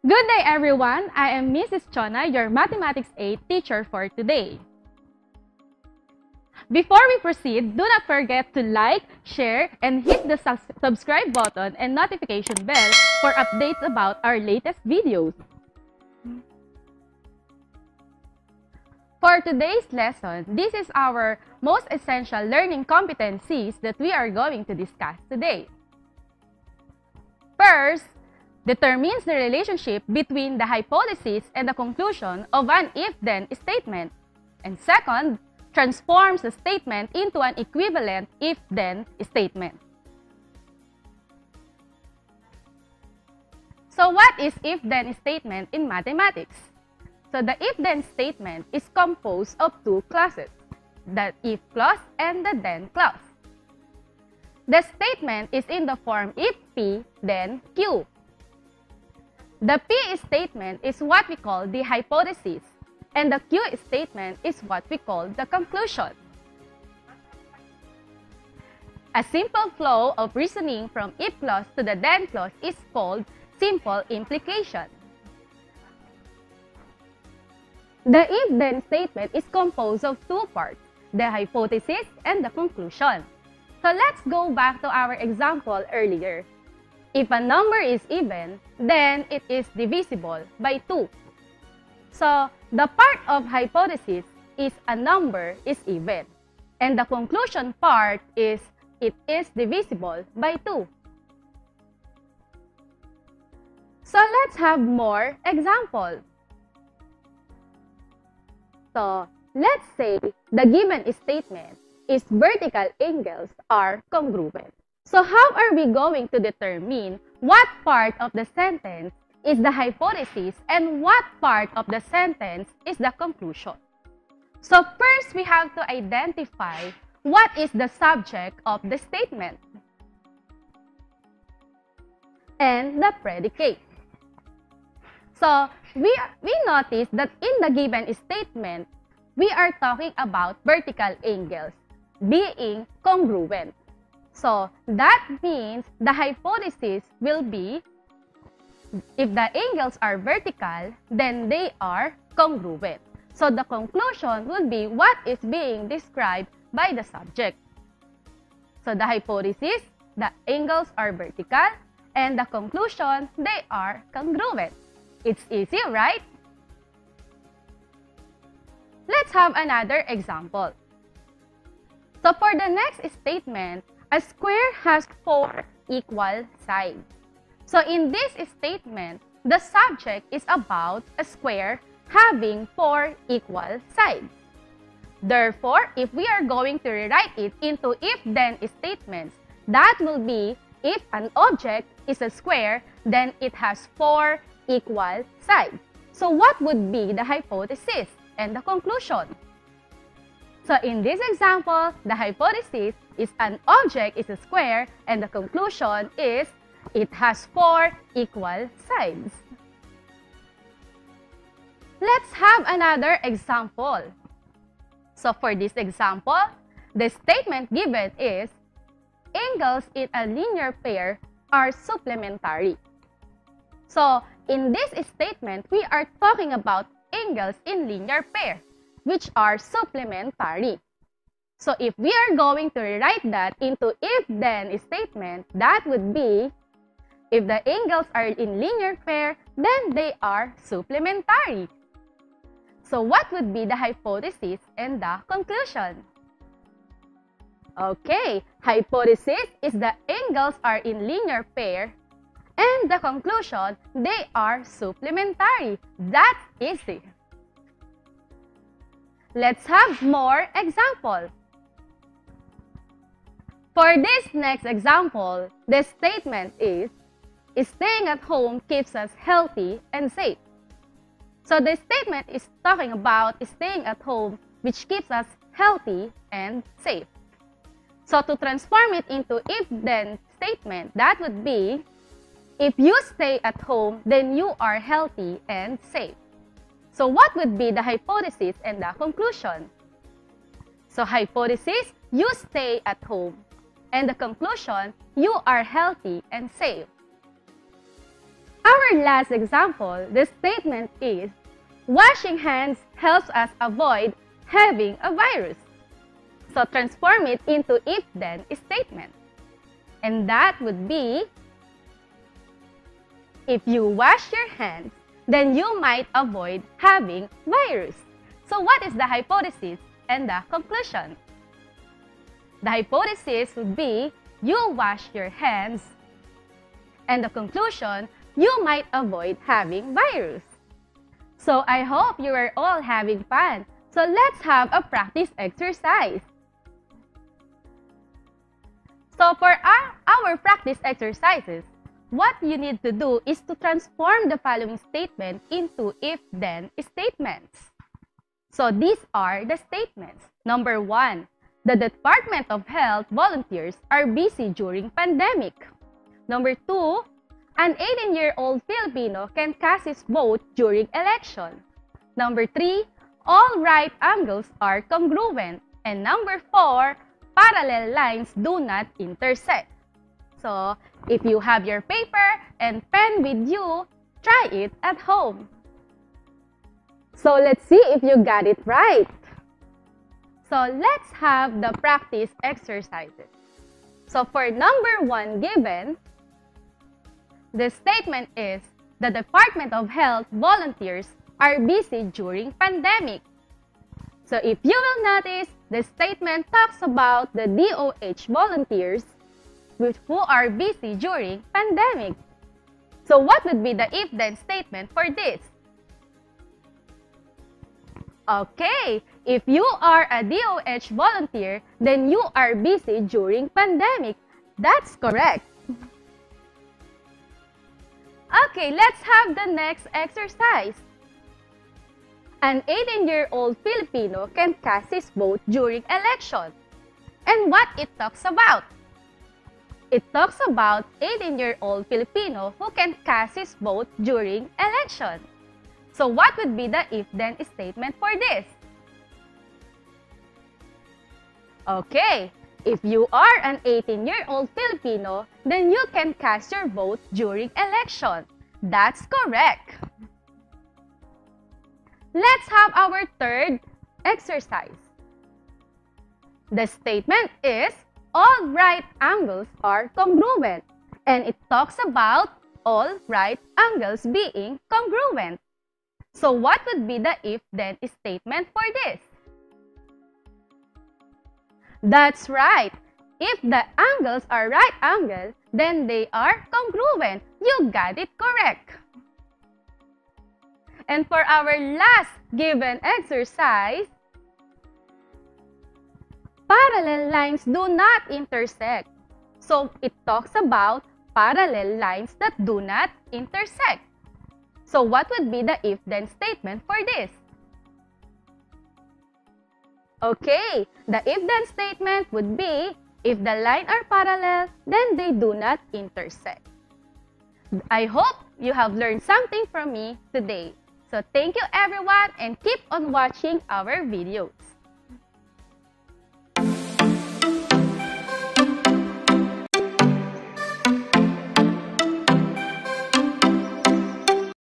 Good day, everyone. I am Mrs. Chona, your Mathematics 8 teacher for today. Before we proceed, do not forget to like, share, and hit the subscribe button and notification bell for updates about our latest videos. For today's lesson, this is our most essential learning competencies that we are going to discuss today. First, determines the relationship between the hypothesis and the conclusion of an if-then statement. And second, transforms the statement into an equivalent if-then statement. So what is if-then statement in mathematics? So the if-then statement is composed of two clauses, the if clause and the then clause. The statement is in the form if P, then Q. The P statement is what we call the hypothesis, and the Q statement is what we call the conclusion. A simple flow of reasoning from if clause to the then clause is called simple implication. The if-then statement is composed of two parts, the hypothesis and the conclusion. So let's go back to our example earlier. If a number is even, then it is divisible by 2. So the part of hypothesis is a number is even, and the conclusion part is it is divisible by 2. So let's have more examples. So, let's say the given statement is vertical angles are congruent. So, how are we going to determine what part of the sentence is the hypothesis and what part of the sentence is the conclusion? So, first we have to identify what is the subject of the statement and the predicate. So, we, we notice that in the given statement, we are talking about vertical angles being congruent. So, that means the hypothesis will be if the angles are vertical, then they are congruent. So, the conclusion will be what is being described by the subject. So, the hypothesis, the angles are vertical, and the conclusion, they are congruent. It's easy, right? Let's have another example. So for the next statement, a square has four equal sides. So in this statement, the subject is about a square having four equal sides. Therefore, if we are going to rewrite it into if-then statements, that will be if an object is a square, then it has four equal sides. So what would be the hypothesis and the conclusion? So in this example, the hypothesis is an object is a square and the conclusion is it has four equal sides. Let's have another example. So for this example, the statement given is angles in a linear pair are supplementary. So in this statement, we are talking about angles in linear pair, which are supplementary. So if we are going to rewrite that into if-then statement, that would be if the angles are in linear pair, then they are supplementary. So what would be the hypothesis and the conclusion? Okay, hypothesis is the angles are in linear pair and the conclusion, they are supplementary. That's easy. Let's have more example. For this next example, the statement is, staying at home keeps us healthy and safe. So the statement is talking about staying at home, which keeps us healthy and safe. So to transform it into if-then statement, that would be, if you stay at home, then you are healthy and safe. So what would be the hypothesis and the conclusion? So hypothesis, you stay at home. And the conclusion, you are healthy and safe. Our last example, the statement is, washing hands helps us avoid having a virus. So transform it into if-then statement. And that would be, if you wash your hands, then you might avoid having virus. So what is the hypothesis and the conclusion? The hypothesis would be, you wash your hands. And the conclusion, you might avoid having virus. So I hope you are all having fun. So let's have a practice exercise. So for our, our practice exercises, what you need to do is to transform the following statement into if-then statements. So these are the statements. Number one, the Department of Health volunteers are busy during pandemic. Number two, an 18-year-old Filipino can cast his vote during election. Number three, all right angles are congruent. And number four, parallel lines do not intersect. So, if you have your paper and pen with you, try it at home. So, let's see if you got it right. So, let's have the practice exercises. So, for number one given, the statement is, the Department of Health volunteers are busy during pandemic. So if you will notice, the statement talks about the DOH volunteers with who are busy during pandemic. So what would be the if-then statement for this? Okay, if you are a DOH volunteer, then you are busy during pandemic. That's correct. Okay, let's have the next exercise. An 18-year-old Filipino can cast his vote during election. And what it talks about? It talks about 18-year-old Filipino who can cast his vote during election. So what would be the if-then statement for this? Okay, if you are an 18-year-old Filipino, then you can cast your vote during election. That's correct. Let's have our third exercise. The statement is, all right angles are congruent. And it talks about all right angles being congruent. So what would be the if-then statement for this? That's right. If the angles are right angle, then they are congruent. You got it correct. And for our last given exercise, parallel lines do not intersect. So it talks about parallel lines that do not intersect. So what would be the if-then statement for this? Okay, the if-then statement would be, if the line are parallel, then they do not intersect. I hope you have learned something from me today. So thank you everyone and keep on watching our videos.